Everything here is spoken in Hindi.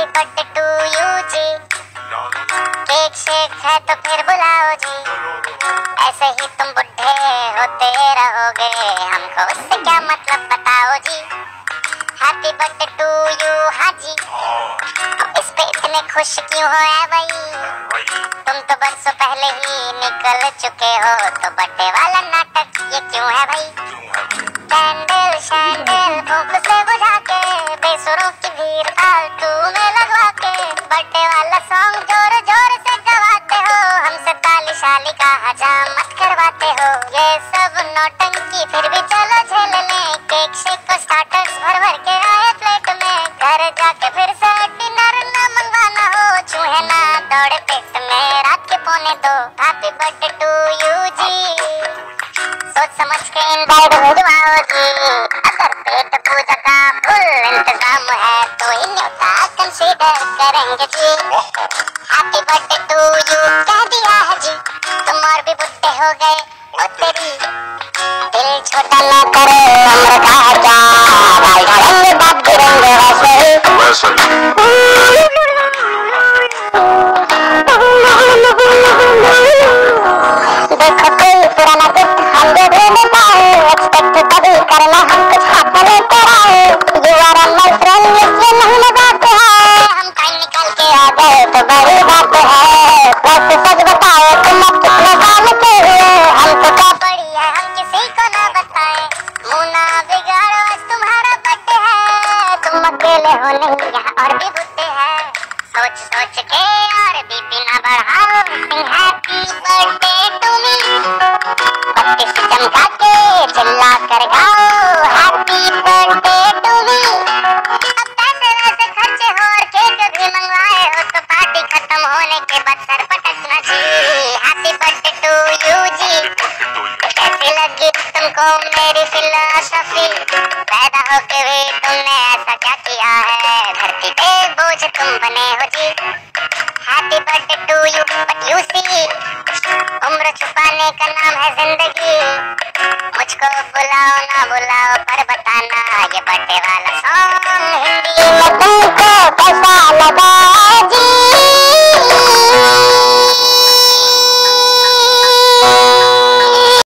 टू यू जी केक शेक है तो फिर बुलाओ जी। ऐसे ही तुम बुढ़े होते रहोगे, हमको उससे क्या मतलब बताओ जी? हैप्पी बर्थडे टू यू हाँ जी इस पे इतने खुश क्यों हो है भाई? तुम तो बरसों पहले ही निकल चुके हो तो बर्थडे वाला नाटक के वाला सॉन्ग ज़ोर ज़ोर से गवाते हो। हमसे ताली शाली का हजामत करवाते हो। ये सब नौटंकी फिर भी चलो झेल ले। केक शेक को स्टार्टर्स भर भर के आए प्लेट में। घर जाके फिर से डिनर ना मंगवाना हो। चूहे ना दौड़े पेट में, रात के पौने दो। हैप्पी बर्थडे टू यू जी सोच समझ के इनवाइट भिजवाओ जी अगर पेट पूजा का फुल इंतज़ाम है। करेंगे जी हैप्पी बर्थडे टू यू कह दिया है जी? तुम और भी बुढ़े हो गए ओ तेरी अकेले हो नहीं यहाँ और भी बुढ़े हैं। सोच सोच के और बीपी ना बढ़ाओ sing happy birthday to me बत्ती से चमका के चिल्ला कर गाओ हैप्पी बर्थडे टू मी अब पैसे वैसे खर्चे हो और केक भी मंगवाए हो तो पार्टी खत्म होने के बाद सर पटकना जी। हैप्पी बर्थडे टू यू जी। कैसी लगी तुमको मेरी फिलोसफी पैदा होके भी तुमने बोझ तुम बने हो जी। Happy birthday to you but you see उम्र छुपाने का नाम है ज़िंदगी। मुझको बुलाओ ना बुलाओ, पर बताना ये बर्थडे वाला